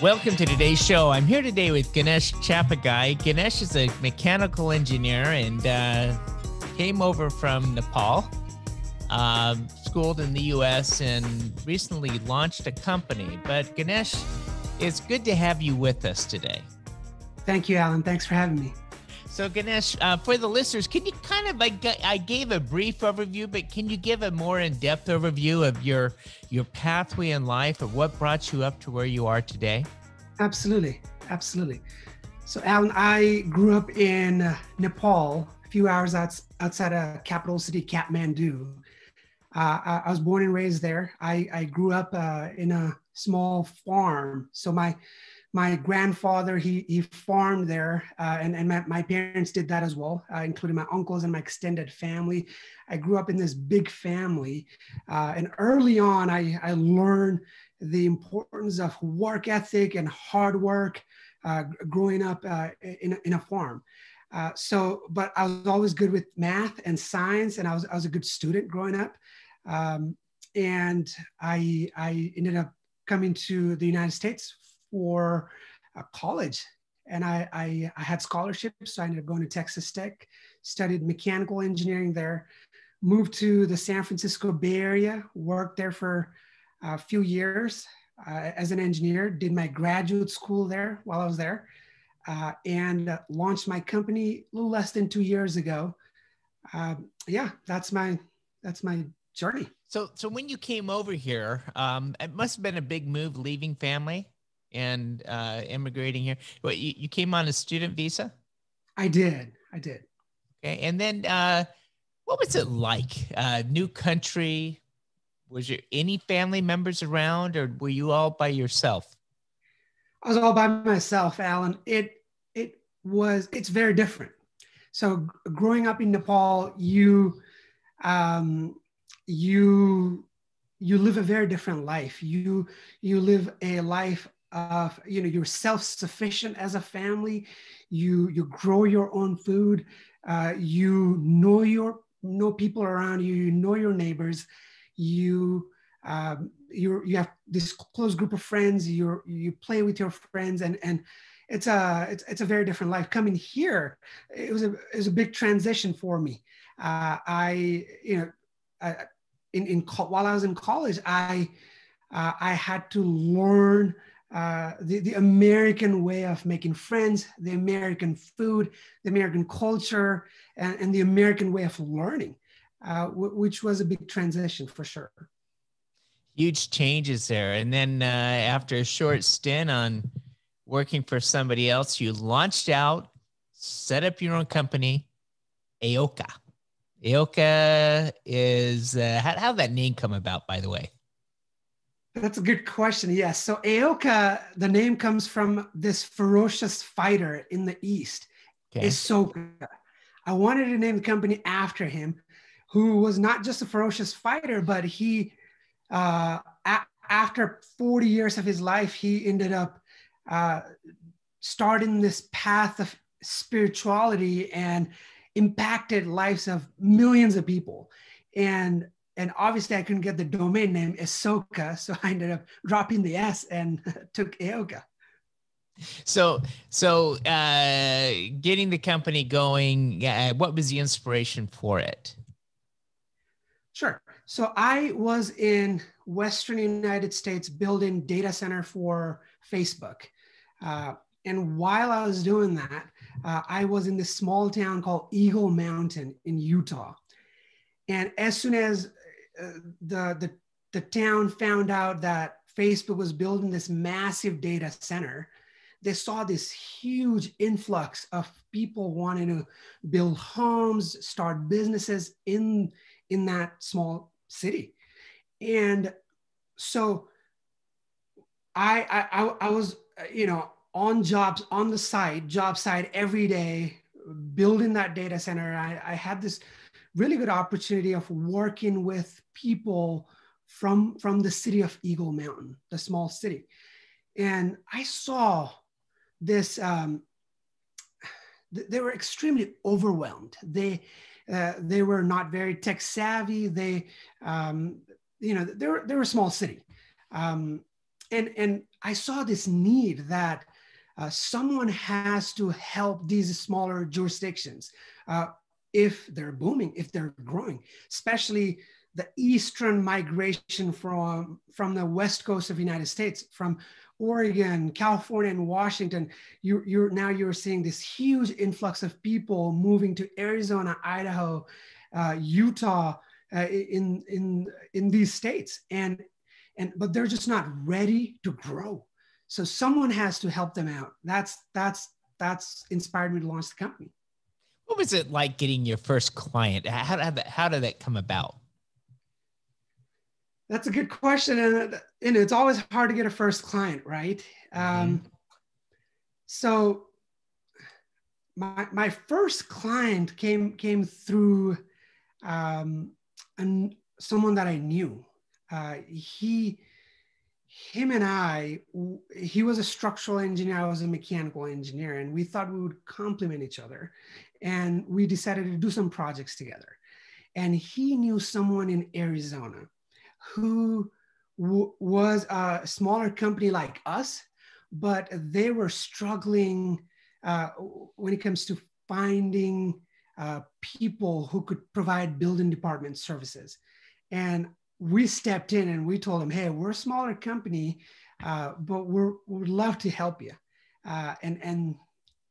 Welcome to today's show. I'm here today with Ganesh Chapagain. Ganesh is a mechanical engineer and uh, came over from Nepal, um, schooled in the US, and recently launched a company. But Ganesh, it's good to have you with us today. Thank you, Alan. Thanks for having me. So, Ganesh, uh, for the listeners, can you kind of, I, I gave a brief overview, but can you give a more in-depth overview of your your pathway in life, of what brought you up to where you are today? Absolutely, absolutely. So, Alan, I grew up in Nepal, a few hours out, outside of capital city Kathmandu. Uh, I, I, was born and raised there. I, I grew up uh, in a small farm. So my my grandfather he he farmed there, uh, and and my, my, parents did that as well, uh, including my uncles and my extended family. I grew up in this big family, uh, and early on I I learned the importance of work ethic and hard work uh, growing up uh, in, in a farm. Uh, so, but I was always good with math and science, and I was, I was a good student growing up. Um, and I, I ended up coming to the United States for college. And I, I, I had scholarships, so I ended up going to Texas Tech, studied mechanical engineering there, moved to the San Francisco Bay Area, worked there for a few years uh, as an engineer, did my graduate school there while I was there, uh, and uh, launched my company a little less than two years ago. Um, yeah, that's my that's my journey. So, so when you came over here, um, it must have been a big move, leaving family and uh, immigrating here. What you, you came on a student visa? I did. I did. Okay, and then uh, what was it like? Uh, new country, was there any family members around or were you all by yourself? I was all by myself, Alan. It it was it's very different. So growing up in Nepal, you um, you you live a very different life. You you live a life of you know you're self-sufficient as a family. You you grow your own food. Uh, you know your know people around you. You know your neighbors you um, you you have this close group of friends you you play with your friends and and it's a it's, it's a very different life coming here it was a it was a big transition for me uh, i you know I, in in while i was in college i uh, i had to learn uh, the, the American way of making friends, the American food, the American culture, and, and the American way of learning uh, w- which was a big transition for sure. Huge changes there. And then uh, after a short stint on working for somebody else, you launched out, set up your own company, Aoka. Aoka is, uh, how, how did that name come about, by the way? That's a good question. Yes. So Aoka, the name comes from this ferocious fighter in the East, okay. Asoka. I wanted to name the company after him who was not just a ferocious fighter, but he, uh, a- after 40 years of his life, he ended up uh, starting this path of spirituality and impacted lives of millions of people. And and obviously I couldn't get the domain name Asoka, so I ended up dropping the S and took Aoka. So, so uh, getting the company going, uh, what was the inspiration for it? Sure. So I was in Western United States building data center for Facebook. Uh, and while I was doing that, uh, I was in this small town called Eagle Mountain in Utah. And as soon as the, the, the town found out that Facebook was building this massive data center, they saw this huge influx of people wanting to build homes, start businesses in in that small city. And so I, I, I was, you know, on jobs on the site, job site every day, building that data center. I, I had this really good opportunity of working with people from, from the city of Eagle Mountain, the small city. And I saw this, um, they were extremely overwhelmed. They, uh, they were not very tech savvy. They, um, you know, they were, they were a small city. Um, and and I saw this need that uh, someone has to help these smaller jurisdictions uh, if they're booming, if they're growing, especially the eastern migration from from the west coast of the United States, from Oregon, California, and Washington. You, you're now you're seeing this huge influx of people moving to Arizona, Idaho, uh, Utah, uh, in in in these states, and and but they're just not ready to grow. So someone has to help them out. That's that's that's inspired me to launch the company. What was it like getting your first client? How, how, how did that come about? That's a good question, and, and it's always hard to get a first client, right? Mm-hmm. Um, so my my first client came came through um, and someone that I knew. Uh, he him and I, he was a structural engineer, I was a mechanical engineer, and we thought we would complement each other. And we decided to do some projects together. And he knew someone in Arizona who w- was a smaller company like us, but they were struggling uh, when it comes to finding uh, people who could provide building department services. And we stepped in and we told them, hey, we're a smaller company, uh, but we're, we would love to help you. Uh, and, and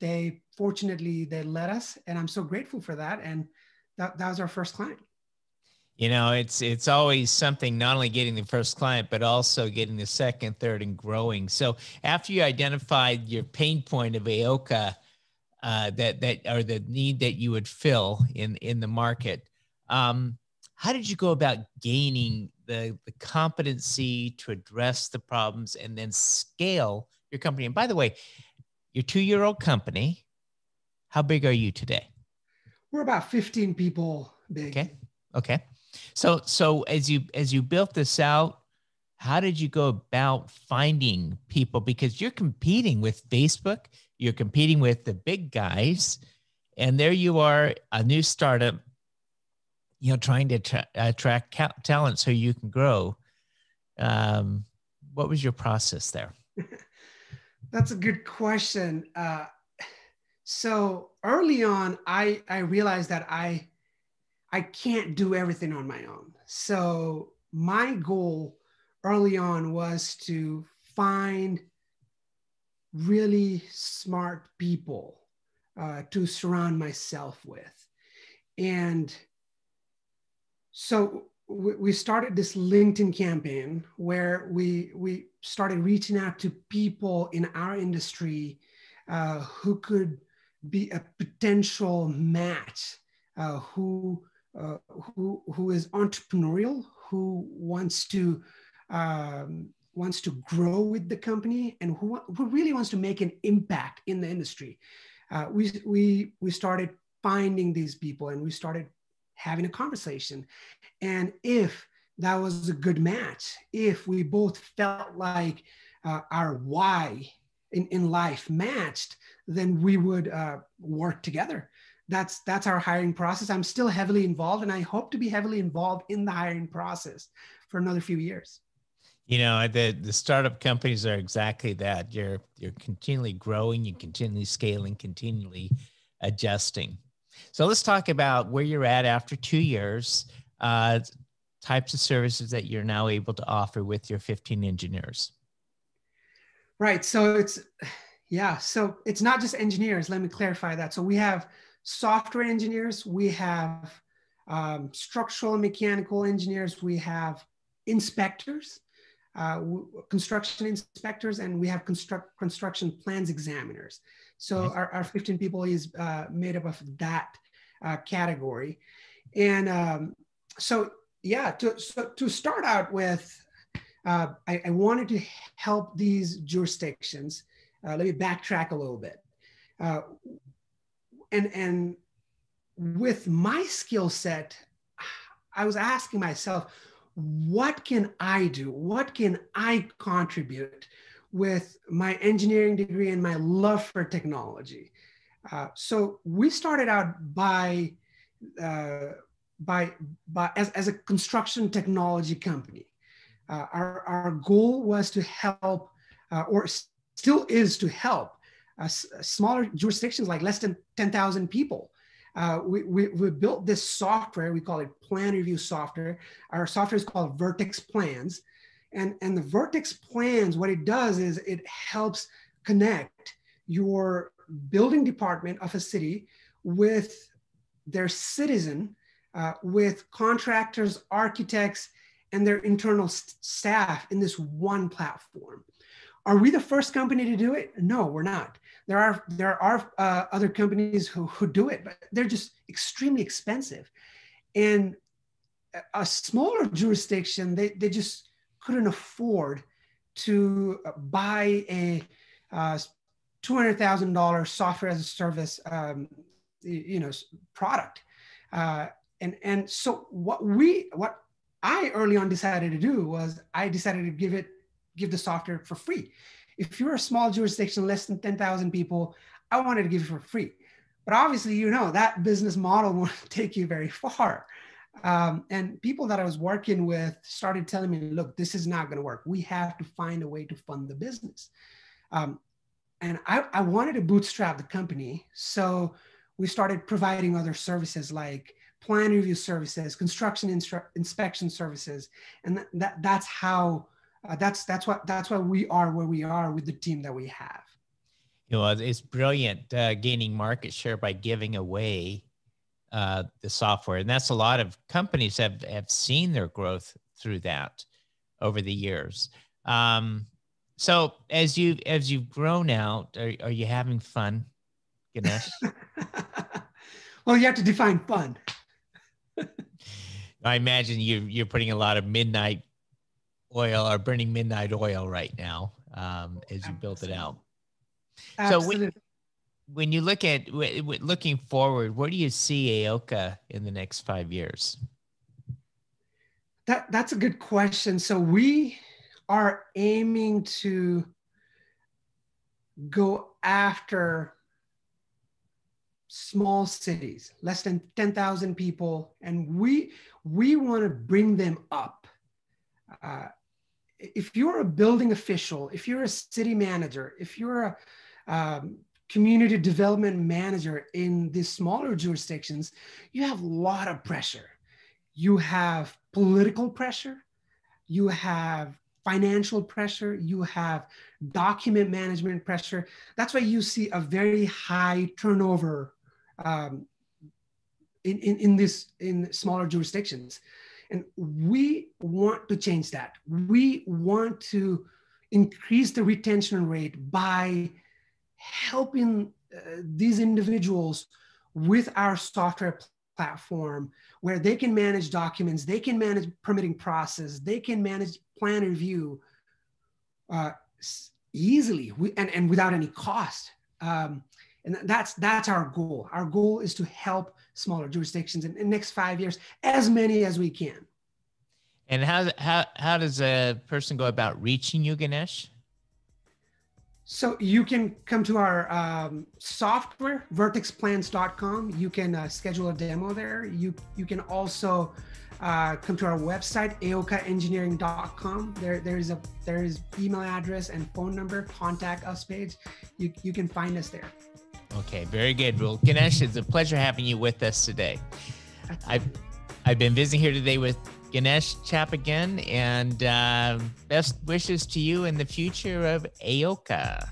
they fortunately, they let us, and I'm so grateful for that. And that, that was our first client. You know, it's it's always something not only getting the first client, but also getting the second, third, and growing. So after you identified your pain point of aoka uh, that that or the need that you would fill in in the market, um, how did you go about gaining the, the competency to address the problems and then scale your company? And by the way, your two year old company, how big are you today? We're about 15 people big. Okay. Okay. So so as you as you built this out, how did you go about finding people? Because you're competing with Facebook, you're competing with the big guys, and there you are, a new startup you know, trying to tra- attract ca- talent so you can grow. Um, what was your process there? That's a good question. Uh, so early on, I I realized that I I can't do everything on my own. So my goal early on was to find really smart people uh, to surround myself with, and so we started this LinkedIn campaign where we we started reaching out to people in our industry uh, who could be a potential match, uh, who uh, who who is entrepreneurial, who wants to um, wants to grow with the company, and who who really wants to make an impact in the industry. Uh, we we we started finding these people, and we started having a conversation. And if that was a good match, if we both felt like uh, our why in, in life matched, then we would uh, work together. That's that's our hiring process. I'm still heavily involved, and I hope to be heavily involved in the hiring process for another few years. You know, the the startup companies are exactly that. You're you're continually growing, you're continually scaling, continually adjusting. So let's talk about where you're at after two years, uh, types of services that you're now able to offer with your 15 engineers. Right. So it's, yeah. So it's not just engineers. Let me clarify that. So we have software engineers, we have um, structural and mechanical engineers, we have inspectors, uh, construction inspectors, and we have construct, construction plans examiners. So our, our 15 people is uh, made up of that uh, category. And um, so, yeah, to, so to start out with, uh, I, I, wanted to help these jurisdictions. Uh, let me backtrack a little bit. Uh, and, and with my skill set, I was asking myself, what can I do? What can I contribute with my engineering degree and my love for technology. Uh, so we started out by, uh, by, by as, as a construction technology company. Uh, our, our goal was to help, uh, or still is to help, uh, smaller jurisdictions like less than 10,000 people. Uh, we, we, we, built this software, we call it plan review software. Our software is called Vertex Plans. And, and the Vertex Plans, what it does is it helps connect your building department of a city with their citizen, uh, with contractors, architects, and their internal st- staff in this one platform. Are we the first company to do it? No, we're not. There are there are uh, other companies who, who do it, but they're just extremely expensive. And a smaller jurisdiction, they, they just couldn't afford to buy a uh, $200,000 software as a service, um, you know, product. Uh, and, and so what we, what I early on decided to do was I decided to give it, give the software for free. If you're a small jurisdiction, less than 10,000 people, I wanted to give it for free. But obviously, you know, that business model won't take you very far. Um, and people that I was working with started telling me, look, this is not going to work. We have to find a way to fund the business. Um, and I, I wanted to bootstrap the company. So we started providing other services like plan review services, construction instru- inspection services, and that, that that's how uh, that's that's what that's why we are where we are with the team that we have. You know, it's brilliant uh, gaining market share by giving away uh, the software, and that's a lot of companies have have seen their growth through that over the years. Um, so as you as you've grown out, are, are you having fun, Ganesh? well, you have to define fun. I imagine you you're putting a lot of midnight oil or burning midnight oil right now um, as you build it out. Absolutely. So when, when you look at looking forward, where do you see Aoka in the next five years? That that's a good question. So we are aiming to go after small cities, less than 10,000 people, and we we want to bring them up. Uh, if you're a building official, if you're a city manager, if you're a um, community development manager in these smaller jurisdictions, you have a lot of pressure. You have political pressure, you have financial pressure, you have document management pressure. That's why you see a very high turnover um, in, in, in this in smaller jurisdictions. And we want to change that. We want to increase the retention rate by helping uh, these individuals with our software platform where they can manage documents, they can manage permitting process, they can manage plan review uh, easily and, and without any cost. Um, and that's that's our goal. Our goal is to help smaller jurisdictions in, in the next five years, as many as we can. And how how how does a person go about reaching you, Ganesh? So you can come to our um, software, vertexplans.com. You can uh, schedule a demo there. You you can also uh, come to our website, aokaengineering.com. There there is a there is email address and phone number, contact us page. You you can find us there. Okay, very good. Well, Ganesh, it's a pleasure having you with us today. I've I've been visiting here today with Ganesh Chapagain, and uh, best wishes to you in the future of AOKA.